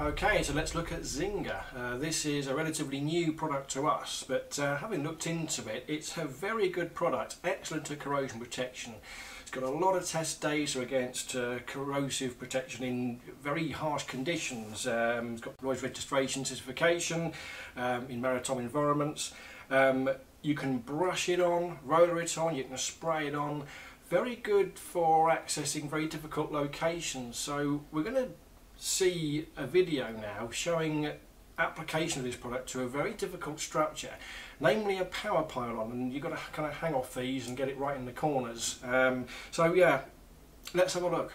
Okay, so let's look at Zinga. Uh, this is a relatively new product to us, but uh, having looked into it, it's a very good product, excellent corrosion protection. It's got a lot of test data against uh, corrosive protection in very harsh conditions. Um, it's got Lloyd's registration certification um, in maritime environments. Um, you can brush it on, roller it on, you can spray it on. Very good for accessing very difficult locations. So we're going to see a video now showing application of this product to a very difficult structure, namely a power pylon, and you've got to kind of hang off these and get it right in the corners. Um, so yeah, let's have a look.